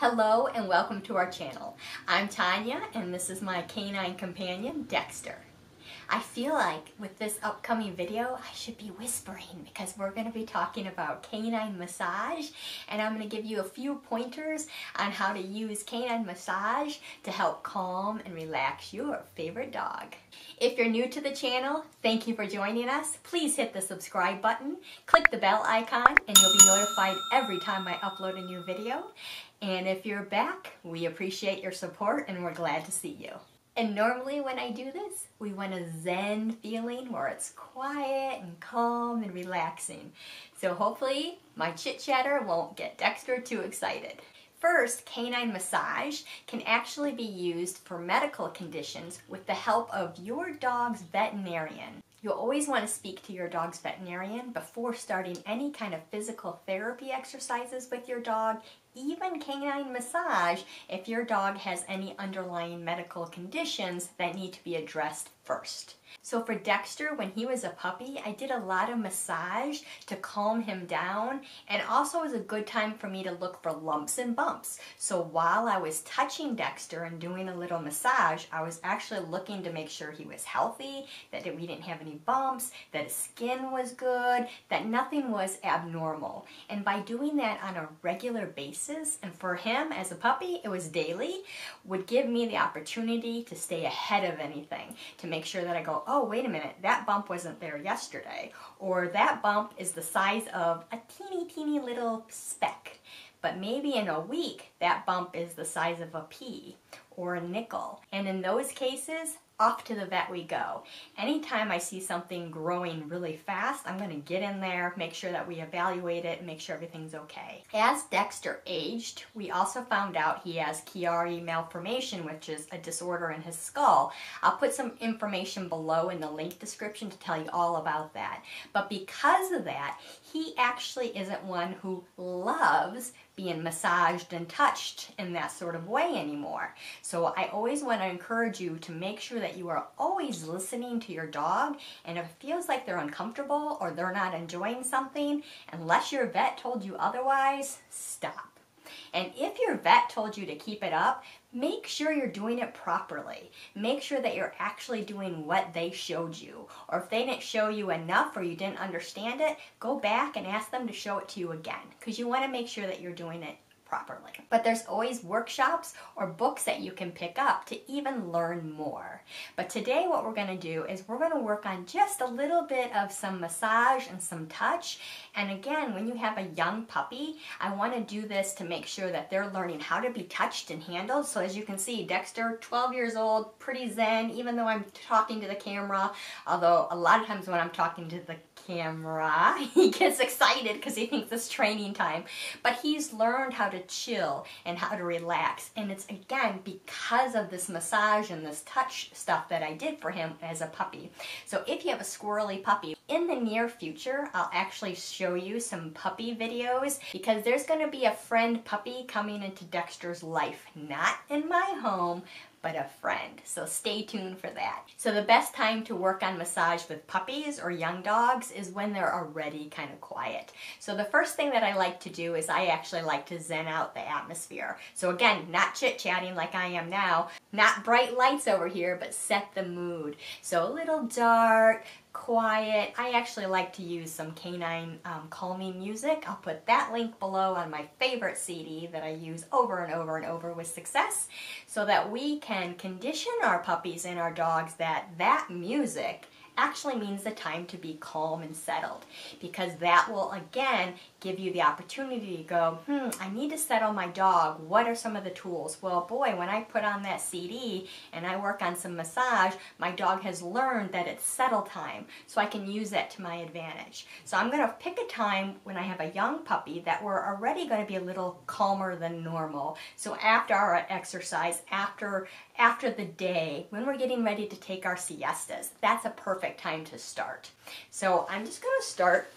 Hello and welcome to our channel. I'm Tanya and this is my canine companion, Dexter. I feel like with this upcoming video, I should be whispering because we're going to be talking about canine massage and I'm going to give you a few pointers on how to use canine massage to help calm and relax your favorite dog. If you're new to the channel, thank you for joining us. Please hit the subscribe button, click the bell icon, and you'll be notified every time I upload a new video. And if you're back, we appreciate your support and we're glad to see you. And normally when I do this, we want a zen feeling where it's quiet and calm and relaxing. So hopefully my chit chatter won't get Dexter too excited. First, canine massage can actually be used for medical conditions with the help of your dog's veterinarian. You'll always want to speak to your dog's veterinarian before starting any kind of physical therapy exercises with your dog even canine massage if your dog has any underlying medical conditions that need to be addressed first. So for Dexter, when he was a puppy, I did a lot of massage to calm him down and also was a good time for me to look for lumps and bumps. So while I was touching Dexter and doing a little massage, I was actually looking to make sure he was healthy, that we didn't have any bumps, that his skin was good, that nothing was abnormal. And by doing that on a regular basis, and for him as a puppy, it was daily, would give me the opportunity to stay ahead of anything, to make sure that I go, oh, wait a minute, that bump wasn't there yesterday. Or that bump is the size of a teeny, teeny little speck. But maybe in a week, that bump is the size of a pea or a nickel. And in those cases, off to the vet we go. Anytime I see something growing really fast, I'm going to get in there, make sure that we evaluate it, make sure everything's okay. As Dexter aged, we also found out he has Chiari malformation, which is a disorder in his skull. I'll put some information below in the link description to tell you all about that. But because of that, he actually isn't one who loves being massaged and touched in that sort of way anymore. So I always want to encourage you to make sure that you are always listening to your dog and if it feels like they're uncomfortable or they're not enjoying something, unless your vet told you otherwise, stop. And if your vet told you to keep it up, make sure you're doing it properly. Make sure that you're actually doing what they showed you. Or if they didn't show you enough or you didn't understand it, go back and ask them to show it to you again because you want to make sure that you're doing it properly. But there's always workshops or books that you can pick up to even learn more. But today what we're going to do is we're going to work on just a little bit of some massage and some touch. And again, when you have a young puppy, I want to do this to make sure that they're learning how to be touched and handled. So as you can see, Dexter, 12 years old, pretty zen, even though I'm talking to the camera, although a lot of times when I'm talking to the camera. He gets excited because he thinks it's training time. But he's learned how to chill and how to relax. And it's again because of this massage and this touch stuff that I did for him as a puppy. So if you have a squirrely puppy, in the near future, I'll actually show you some puppy videos because there's going to be a friend puppy coming into Dexter's life. Not in my home, but a friend. So stay tuned for that. So the best time to work on massage with puppies or young dogs is when they're already kind of quiet. So the first thing that I like to do is I actually like to zen out the atmosphere. So again, not chit-chatting like I am now, not bright lights over here, but set the mood. So a little dark, quiet. I actually like to use some canine um, calming music. I'll put that link below on my favorite CD that I use over and over and over with success so that we can condition our puppies and our dogs that that music actually means the time to be calm and settled because that will again give you the opportunity to go, hmm, I need to settle my dog. What are some of the tools? Well, boy, when I put on that CD and I work on some massage, my dog has learned that it's settle time, so I can use that to my advantage. So I'm going to pick a time when I have a young puppy that we're already going to be a little calmer than normal. So after our exercise, after after the day, when we're getting ready to take our siestas, that's a perfect time to start. So I'm just going to start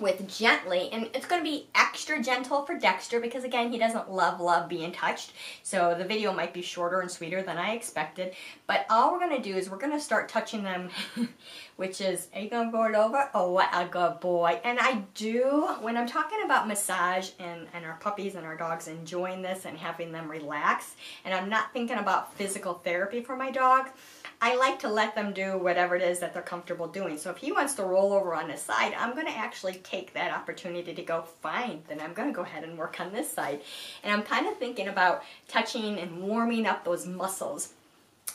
with gently, and it's going to be extra gentle for Dexter because again, he doesn't love, love being touched. So the video might be shorter and sweeter than I expected. But all we're going to do is we're going to start touching them which is, are you gonna roll over? Oh, what a good boy. And I do, when I'm talking about massage and, and our puppies and our dogs enjoying this and having them relax, and I'm not thinking about physical therapy for my dog, I like to let them do whatever it is that they're comfortable doing. So if he wants to roll over on this side, I'm going to actually take that opportunity to go, fine, then I'm going to go ahead and work on this side. And I'm kind of thinking about touching and warming up those muscles.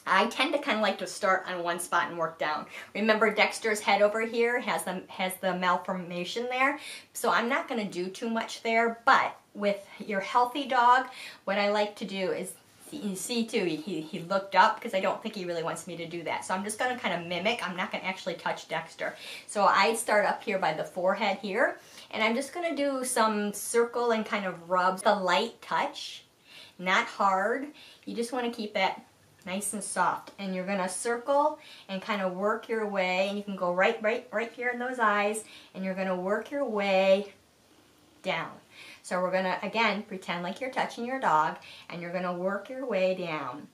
I tend to kind of like to start on one spot and work down. Remember Dexter's head over here has the, has the malformation there, so I'm not going to do too much there, but with your healthy dog, what I like to do is you see too, he, he looked up because I don't think he really wants me to do that. So I'm just going to kind of mimic. I'm not going to actually touch Dexter. So I start up here by the forehead here. And I'm just going to do some circle and kind of rub the light touch. Not hard. You just want to keep it nice and soft. And you're going to circle and kind of work your way. And you can go right, right, right here in those eyes. And you're going to work your way down. So we're to, again, pretend like you're touching your dog and you're to work your way down.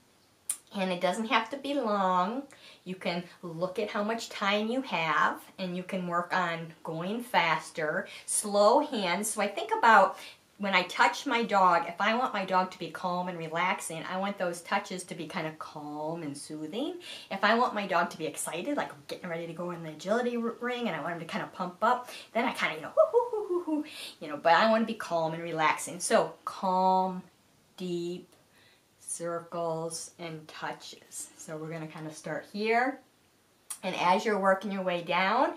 And it doesn't have to be long. You can look at how much time you have and you can work on going faster, slow hands. So I think about when I touch my dog, if I want my dog to be calm and relaxing, I want those touches to be kind of calm and soothing. If I want my dog to be excited, like getting ready to go in the agility ring and I want him to kind of pump up, then I kind of, you know, you know, but I want to be calm and relaxing. So calm, deep, circles, and touches. So we're going to kind of start here. And as you're working your way down,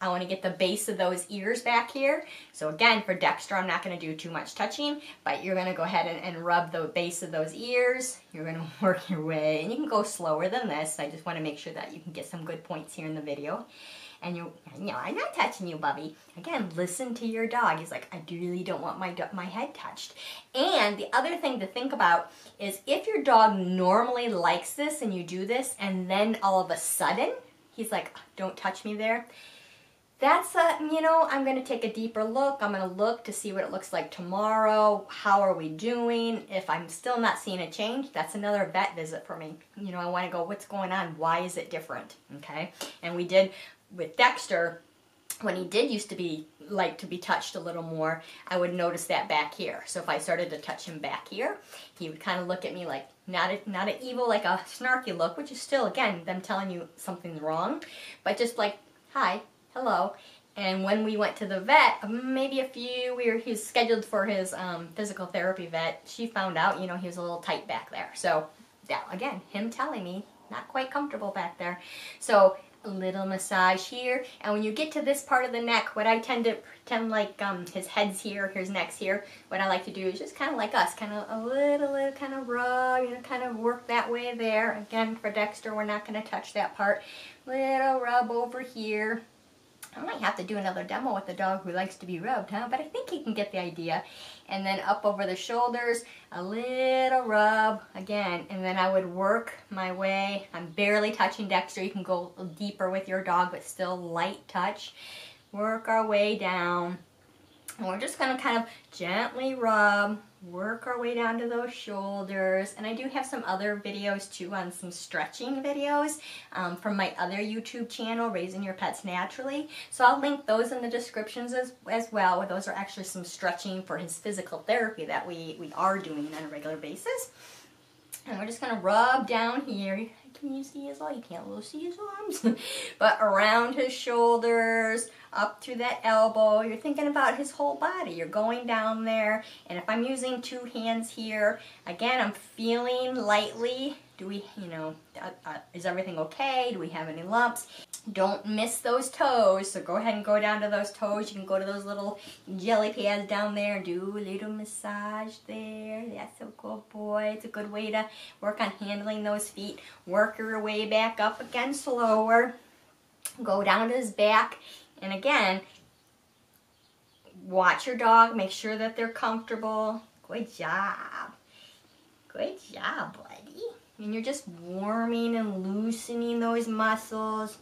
I want to get the base of those ears back here. So again, for Dexter, I'm not going to do too much touching, but you're going to go ahead and, and, rub the base of those ears. You're going to work your way, and you can go slower than this. I just want to make sure that you can get some good points here in the video and you, know, I'm not touching you, Bubby. Again, listen to your dog. He's like, I really don't want my, my head touched. And the other thing to think about is if your dog normally likes this and you do this, and then all of a sudden, he's like, ah, don't touch me there. That's a, you know, I'm to take a deeper look. I'm to look to see what it looks like tomorrow. How are we doing? If I'm still not seeing a change, that's another vet visit for me. You know, I want to go, what's going on? Why is it different? Okay. And we did with Dexter, when he did used to be like to be touched a little more, I would notice that back here. So if I started to touch him back here, he would kind of look at me like not a, not an evil, like a snarky look, which is still again them telling you something's wrong, but just like hi, hello. And when we went to the vet, maybe a few, we were, he was scheduled for his um, physical therapy vet. She found out, you know, he was a little tight back there. So, yeah, again, him telling me, not quite comfortable back there. So a little massage here. And when you get to this part of the neck, what I tend to pretend like um, his head's here, his neck's here, what I like to do is just kind of like us, kind of a little, little kind of rub, you know, kind of work that way there. Again, for Dexter, we're not going to touch that part. Little rub over here. I might have to do another demo with the dog who likes to be rubbed, huh? But I think he can get the idea. And then up over the shoulders, a little rub again. And then I would work my way. I'm barely touching Dexter. You can go deeper with your dog, but still light touch. Work our way down. And we're just going to kind of gently rub work our way down to those shoulders. And I do have some other videos too on some stretching videos um, from my other YouTube channel, Raising Your Pets Naturally. So I'll link those in the descriptions as, as well. Those are actually some stretching for his physical therapy that we, we are doing on a regular basis. And we're just going to rub down here. Can you see his, oh, you can't really see his arms. but around his shoulders, up through that elbow. You're thinking about his whole body. You're going down there. And if I'm using two hands here, again, I'm feeling lightly. Do we, you know, uh, uh, is everything okay? Do we have any lumps? Don't miss those toes. So go ahead and go down to those toes. You can go to those little jelly pads down there and do a little massage there. That's a good boy. It's a good way to work on handling those feet. Work your way back up again slower. Go down to his back and again, watch your dog, make sure that they're comfortable. Good job. Good job, buddy. And you're just warming and loosening those muscles.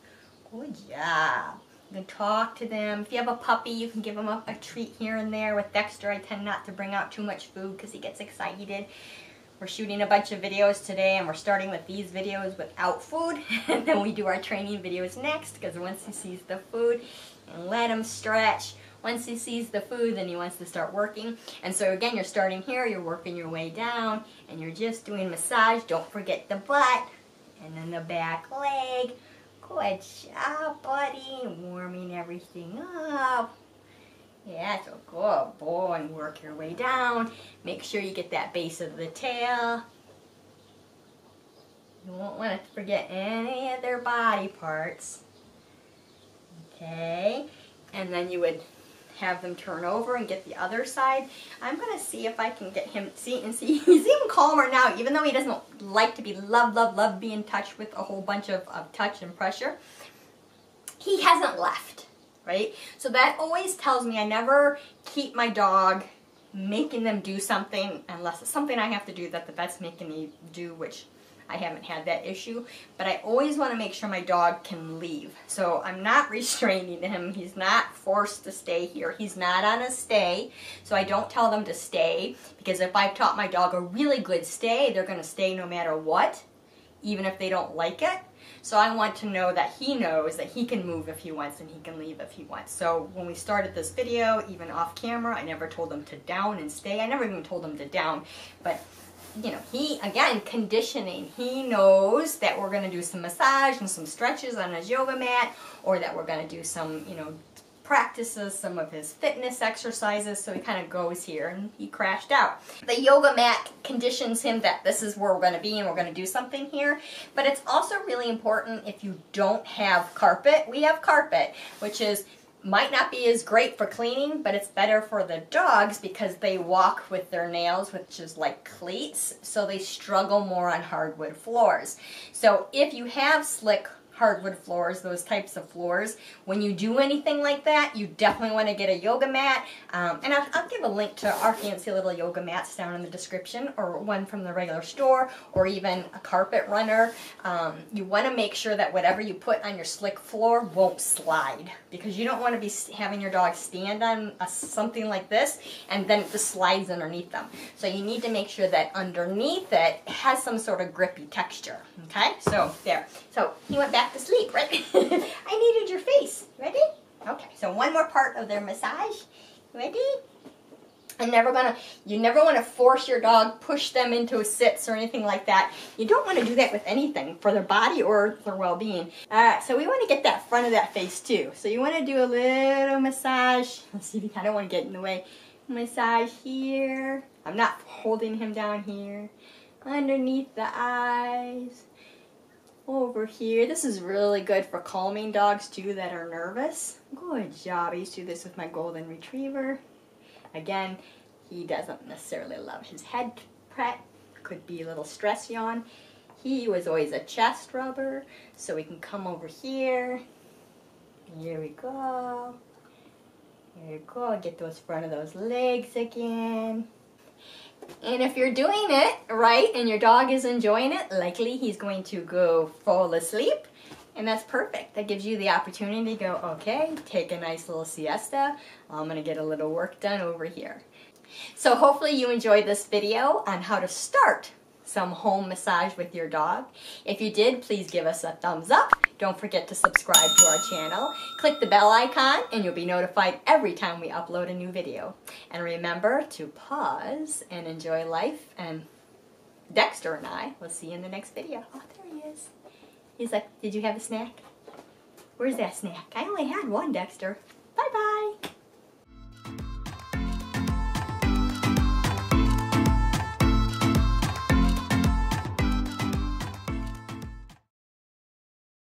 Oh, Good job. You can talk to them. If you have a puppy, you can give them a, a treat here and there. With Dexter, I tend not to bring out too much food because he gets excited. we're shooting a bunch of videos today and we're starting with these videos without food and then we do our training videos next because once he sees the food and let him stretch once he sees the food then he wants to start working and so again you're starting here you're working your way down and you're just doing massage don't forget the butt and then the back leg good job buddy warming everything up yeah, so good boy, and work your way down. Make sure you get that base of the tail. You won't want to forget any of their body parts. Okay, and then you would have them turn over and get the other side. I'm going to see if I can get him, see, and see, he's even calmer now, even though he doesn't like to be love, love, love being touched with a whole bunch of, of touch and pressure. He hasn't left right? So that always tells me I never keep my dog making them do something unless it's something I have to do that the vet's making me do, which I haven't had that issue. But I always want to make sure my dog can leave. So I'm not restraining him. He's not forced to stay here. He's not on a stay. So I don't tell them to stay because if I've taught my dog a really good stay, they're going to stay no matter what, even if they don't like it. So I want to know that he knows that he can move if he wants and he can leave if he wants. So when we started this video, even off camera, I never told him to down and stay. I never even told him to down, but you know, he, again, conditioning. He knows that we're going to do some massage and some stretches on his yoga mat or that we're going to do some, you know, practices some of his fitness exercises, so he kind of goes here and he crashed out. The yoga mat conditions him that this is where we're going to be and we're going to do something here, but it's also really important if you don't have carpet. We have carpet, which is might not be as great for cleaning, but it's better for the dogs because they walk with their nails, which is like cleats, so they struggle more on hardwood floors. So if you have slick hardwood floors, those types of floors. When you do anything like that, you definitely want to get a yoga mat. Um, and I'll, I'll, give a link to our fancy little yoga mats down in the description, or one from the regular store, or even a carpet runner. Um, you want to make sure that whatever you put on your slick floor won't slide, because you don't want to be having your dog stand on a, something like this, and then it just slides underneath them. So you need to make sure that underneath it has some sort of grippy texture. Okay, so there. So he went back to sleep, right? I needed your face. Ready? Okay, so one more part of their massage. Ready? I'm never gonna, you never want to force your dog, push them into a sits or anything like that. You don't want to do that with anything for their body or their well-being. Alright, so we want to get that front of that face too. So you want to do a little massage. Let's see, if I don't want to get in the way. Massage here. I'm not holding him down here. Underneath the eyes over here. This is really good for calming dogs too that are nervous. Good job. I used to do this with my golden retriever. Again, he doesn't necessarily love his head pet. Could be a little stress yawn. He was always a chest rubber, so we can come over here. Here we go. Here we go. Get those front of those legs again. And if you're doing it right and your dog is enjoying it, likely he's going to go fall asleep. And that's perfect. That gives you the opportunity to go, okay, take a nice little siesta. I'm to get a little work done over here. So hopefully you enjoyed this video on how to start some home massage with your dog. If you did, please give us a thumbs up. Don't forget to subscribe to our channel. Click the bell icon and you'll be notified every time we upload a new video. And remember to pause and enjoy life. And Dexter and I will see you in the next video. Oh, there he is. He's like, did you have a snack? Where's that snack? I only had one, Dexter. Bye-bye.